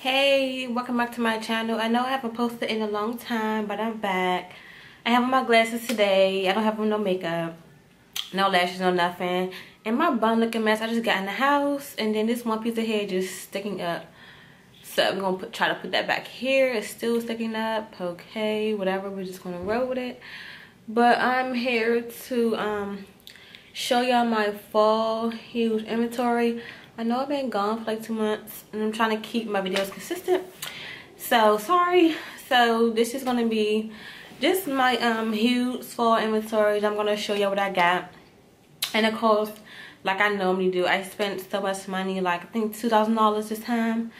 hey welcome back to my channel. I know i haven't posted in a long time but i'm back. I have my glasses today. I don't have no makeup no lashes no nothing. And my bun looking mess. I just got in the house and then this one piece of hair just sticking up. So we're gonna put, try to put that back here. It's still sticking up. Okay whatever. We're just gonna roll with it. But i'm here to um show y'all my fall huge inventory I know I've been gone for like two months and I'm trying to keep my videos consistent. So sorry. So this is gonna be just my um huge fall inventory. I'm gonna show you what I got. And of course, like I normally do, I spent so much money, like I think two thousand dollars this time.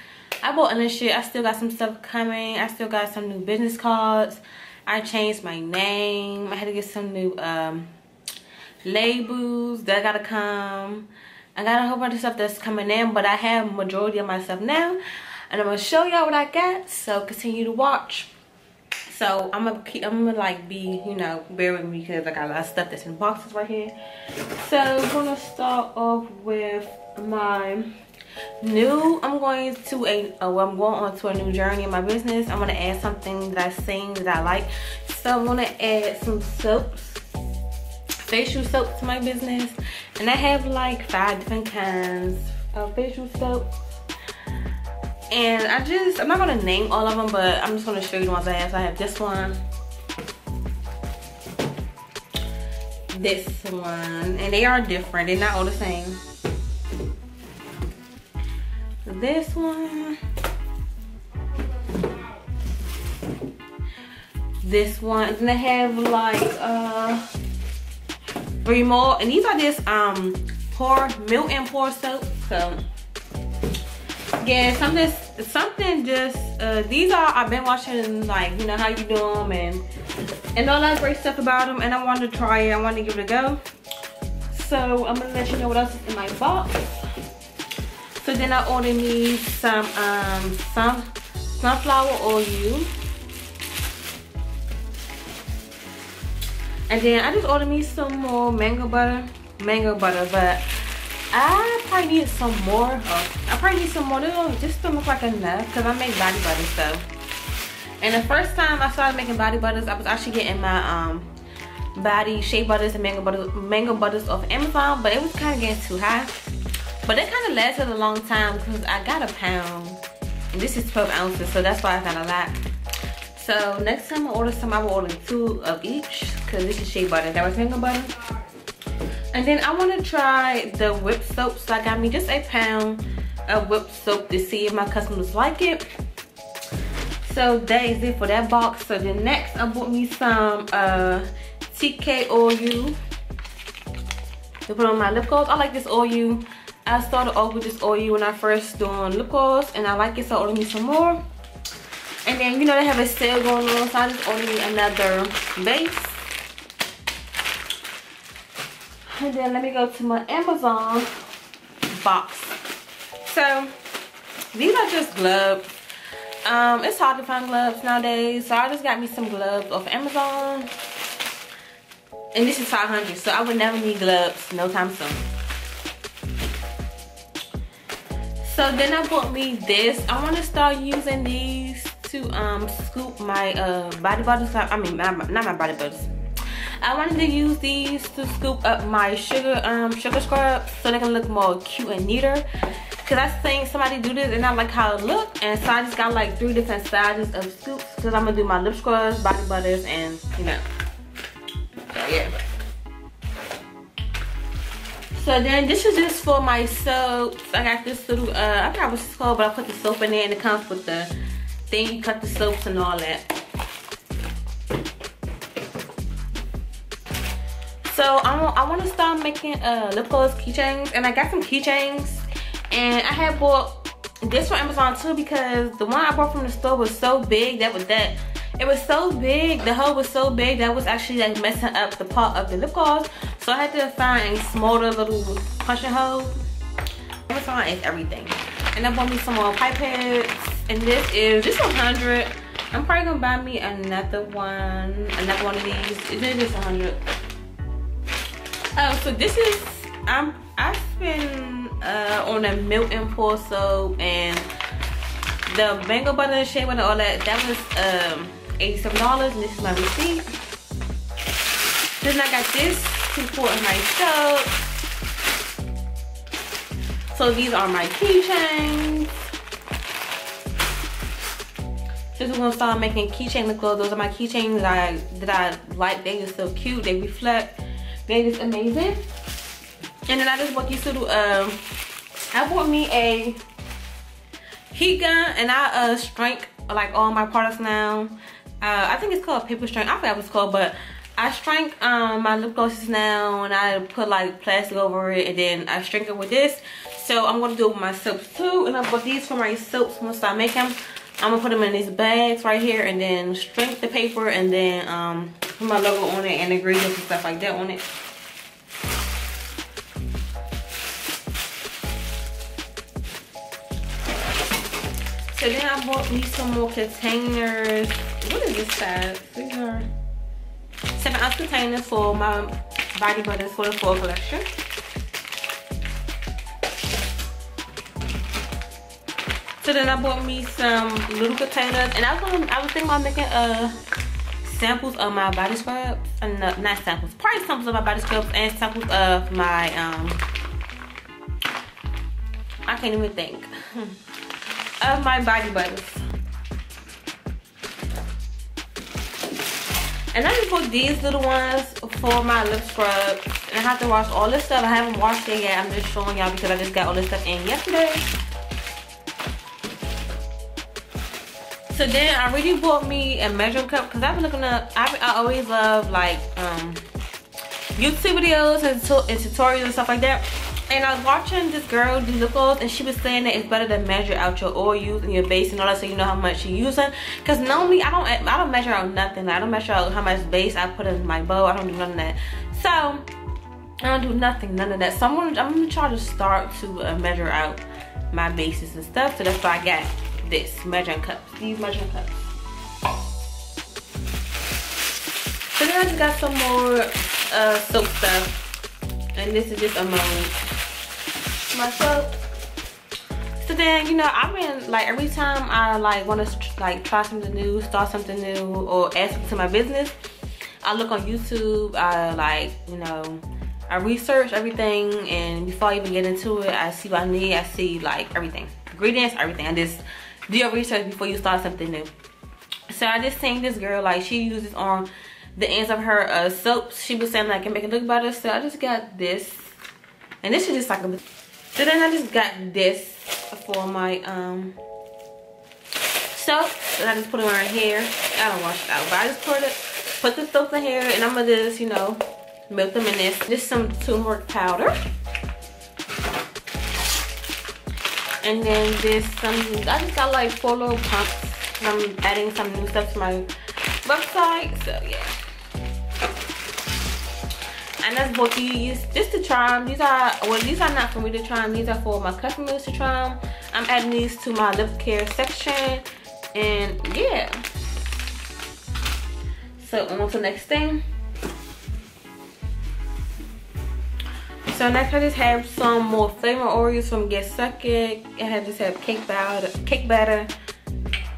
I bought other shit. I still got some stuff coming. I still got some new business cards. I changed my name. I had to get some new um labels that gotta come I got a whole bunch of stuff that's coming in, but I have majority of my stuff now. And I'm gonna show y'all what I got, so continue to watch. So I'm gonna keep, I'm gonna like be, you know, bear with me because I got a lot of stuff that's in boxes right here. So I'm gonna start off with my new i'm going to a oh, i'm going on to a new journey in my business i'm going to add something that i've seen that i like so i'm going to add some soaps facial soap to my business. And I have like five different kinds of facial soaps. And I just I'm not gonna name all of them but I'm just gonna show you the ones I have. So I have this one this one and they are different. They're not all the same. This one this one and they have like uh three more and these are just um pour milk and pour soap. So yeah something something just uh these are i've been watching like you know how you do them and and all that great stuff about them and i wanted to try it. I want to give it a go. So i'm gonna let you know what else is in my box. So then i ordered me some um some sunflower oil And then I just ordered me some more mango butter. Mango butter, but I probably need some more. Oh, I probably need some more. This don't, just don't look like enough because I make body butter stuff. And the first time I started making body butters, I was actually getting my um body shea butters and mango butters, mango butters off Amazon, but it was kind of getting too high. But it kind of lasted a long time because I got a pound. And this is 12 ounces, so that's why I got a lot. So next time I order some, I will order two of each because this is shea butter. That was finger butter. And then I want to try the whip soap. So I got me just a pound of whip soap to see if my customers like it. So that is it for that box. So then next I bought me some uh, TK oil to put on my lip gloss. I like this oil. I started off with this oil when I first doing lip gloss and I like it so I ordered me some more. And then, you know, they have a sale going on, so I just ordered me another base. And then let me go to my Amazon box. So, these are just gloves. Um, it's hard to find gloves nowadays, so I just got me some gloves off Amazon. And this is 500 so I would never need gloves no time soon. So then I bought me this. I want to start using these to um scoop my uh body butters i mean not my, not my body butters i wanted to use these to scoop up my sugar um sugar scrub so they can look more cute and neater because i seen somebody do this and i like how it looked and so i just got like three different sizes of scoops because i'm gonna do my lip scrubs body butters and you know so yeah so then this is just for my soaps. I got this little, uh, I forgot what it's called, but I put the soap in there and it comes with the thing. you cut the soaps and all that. So I want, I want to start making uh, lip gloss keychains and I got some keychains. And I had bought this from Amazon too because the one I bought from the store was so big that was that it was so big the hole was so big that was actually like messing up the part of the lip gloss. So I had to find a smaller little punching hole Amazon is everything. And I bought me some more pipettes and this is this 100 i'm probably gonna buy me another one another one of these. Is it just 100 oh so this is i'm i've been uh, on a milk pour soap and the mango butter and shea butter, all that, that was um, $87 and this is my receipt. Then I got this to put in my soap. So these are my keychains. We're gonna start making keychain lip gloss, those are my keychains that I, that I like. They are so cute, they reflect, they just amazing. And then I just bought these little, um, I bought me a heat gun and I uh strength like all my products now. Uh, I think it's called paper strength. I forgot what it's called, but I strength um, my lip glosses now and I put like plastic over it and then I strength it with this. So I'm gonna do it with my soaps too. And I bought these for my soaps once I make them. I'm gonna put them in these bags right here and then strength the paper and then um, put my logo on it and ingredients and stuff like that on it. So then I bought me some more containers. What is this size? These are seven ounce containers for my body butters for the fall collection. So then I bought me some little containers and I was gonna, I was thinking about making uh samples of my body scrubs. Uh, no, not samples, probably samples of my body scrubs and samples of my um I can't even think. of my body butters. And I just put these little ones for my lip scrub. And I have to wash all this stuff. I haven't washed it yet. I'm just showing y'all because I just got all this stuff in yesterday. So then I really bought me a measuring cup because I've been looking up, I, I always love like um, YouTube videos and, and tutorials and stuff like that. And I was watching this girl do gloss and she was saying that it's better to measure out your oil use and your base and all that so you know how much you're using. Cause normally I don't I don't measure out nothing. I don't measure out how much base I put in my bow. I don't do none of that. So I don't do nothing, none of that. So I'm gonna, I'm gonna try to start to uh, measure out my bases and stuff. So that's why I got this measuring cups, these measuring cups. So then I just got some more uh, soap stuff. And this is just a mold soap. So then, you know, I've been like every time I like want to like try something new, start something new, or add something to my business, I look on YouTube. I like, you know, I research everything, and before I even get into it, I see what I need. I see like everything, ingredients, everything. I just do your research before you start something new. So I just seen this girl like she uses on the ends of her uh, soaps. She was saying like can make it look better. So I just got this, and this is just like a so then I just got this for my um soap. And I just put it on her hair. I don't wash it out, but I just put it, put the soap in here and I'm gonna just, you know, melt them in this. Just some turmeric powder. And then this some I just got like four little pumps. I'm adding some new stuff to my website. So yeah and that's both these just to try them these are well these are not for me to try them these are for my customers to try them i'm adding these to my lip care section and yeah so on to the next thing so next i just have some more flavor oils from get sucked i just have cake batter cake batter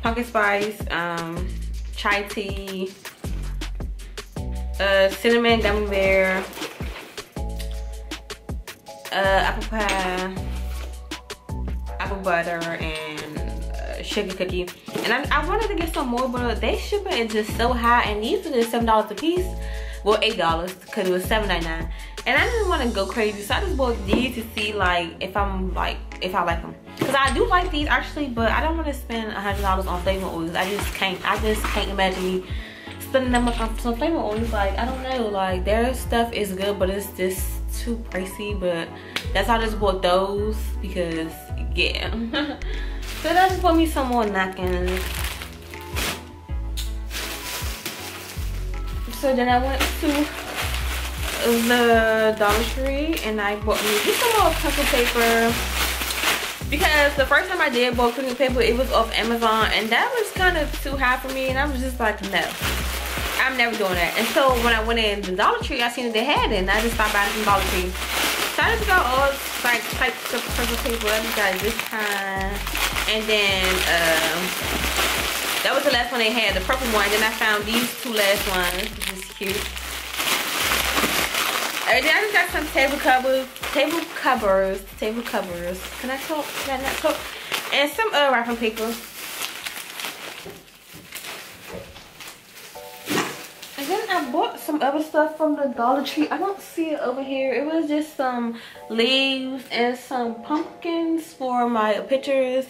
pumpkin spice um chai tea uh, cinnamon gummy bear, uh, apple pie, apple butter, and uh, sugar cookie. And I, I, wanted to get some more, but they shipping is just so high, and these are just seven dollars a piece. Well, eight dollars because it was seven ninety nine. And I didn't want to go crazy, so I just bought these to see like if I'm like if I like them. Cause I do like these actually, but I don't want to spend a hundred dollars on flavor oils. I just can't. I just can't imagine me spending that much on some flavor oils. Like, I don't know, like their stuff is good, but it's just too pricey. But that's how I just bought those because yeah. so that just bought me some more napkins. So then I went to the Dollar Tree and I bought me just some more pencil paper because the first time I did bought cooking paper, it was off Amazon and that was kind of too high for me and I was just like, no. I'm never doing that. And so when I went in the Dollar Tree, I seen that they had it, and I just stopped buying from Dollar Tree. So I just got all like types of purple paper. I just got this kind. And then um, that was the last one they had, the purple one. Then I found these two last ones, which is cute. And then I just got some table covers, table covers, table covers. Can I talk? Can I not talk? And some uh, wrapping paper. And then I bought some other stuff from the Dollar Tree. I don't see it over here. It was just some leaves and some pumpkins for my pictures.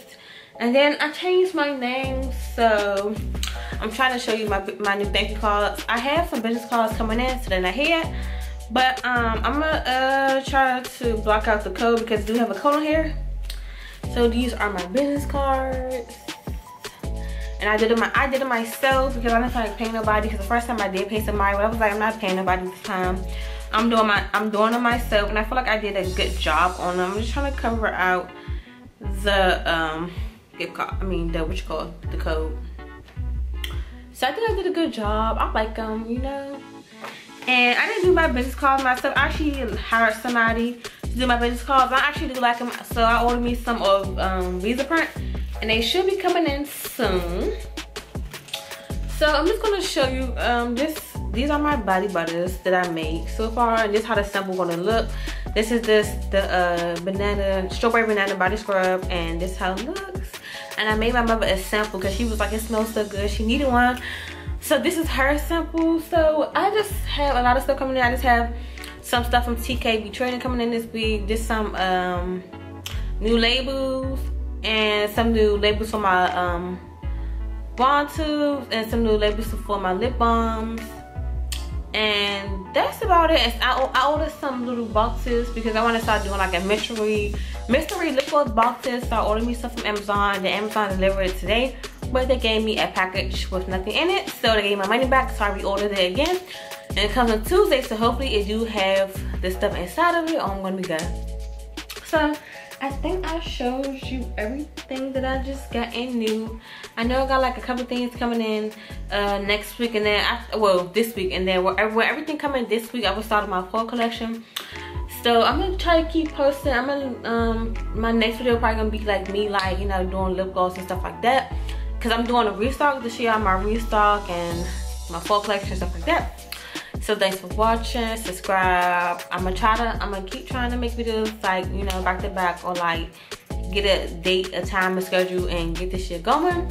And then I changed my name, so I'm trying to show you my, my new thank you cards. I have some business cards coming in, so then I yet. But um, I'm gonna uh, try to block out the code because I do have a code on here. So these are my business cards and I did it my I did it myself because I didn't feel like paying nobody because the first time I did pay somebody I was like I'm not paying nobody this time I'm doing my I'm doing it myself and I feel like I did a good job on them I'm just trying to cover out the um gift card I mean the what you call the code. So I think I did a good job. I like them you know. And I didn't do my business cards myself. I actually hired somebody to do my business cards I actually do like them so I ordered me some of um, Vistaprint and they should be coming in soon. So i'm just going to show you um this these are my body butters that i made so far and this how the sample gonna look. This is this the uh banana strawberry banana body scrub and this how it looks and i made my mother a sample because she was like it smells so good. She needed one. So this is her sample. So i just have a lot of stuff coming in. I just have some stuff from tkb trading coming in this week. Just some um new labels and some new labels for my um bond tubes and some new labels for my lip balms. And that's about it. I, I ordered some little boxes because I want to start doing like a mystery mystery liquid boxes so I ordered me stuff from Amazon the Amazon delivered it today but they gave me a package with nothing in it so they gave my money back so I reordered it again and it comes on Tuesday so hopefully it do have the stuff inside of it or I'm gonna be good so I think I showed you everything that I just got in new. I know I got like a couple things coming in uh, next week and then, well, this week. And then where, where everything coming this week, I will start my fall collection. So I'm gonna try to keep posting. I'm gonna, um, my next video probably gonna be like me, like, you know, doing lip gloss and stuff like that. Cause I'm doing a restock this year, my restock and my full collection, stuff like that. So thanks for watching. Subscribe. I'm gonna try to i'm gonna keep trying to make videos like you know back to back or like get a date a time a schedule and get this shit going.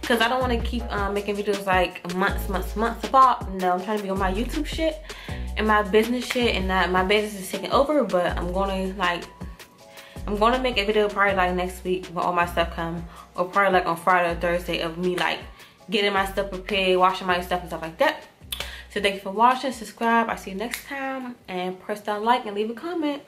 Because i don't want to keep um, making videos like months months months apart. No i'm trying to be on my youtube shit and my business shit and that my business is taking over but i'm gonna like i'm gonna make a video probably like next week when all my stuff come or probably like on friday or thursday of me like getting my stuff prepared washing my stuff and stuff like that so thank you for watching, subscribe. I'll see you next time. And press that like and leave a comment.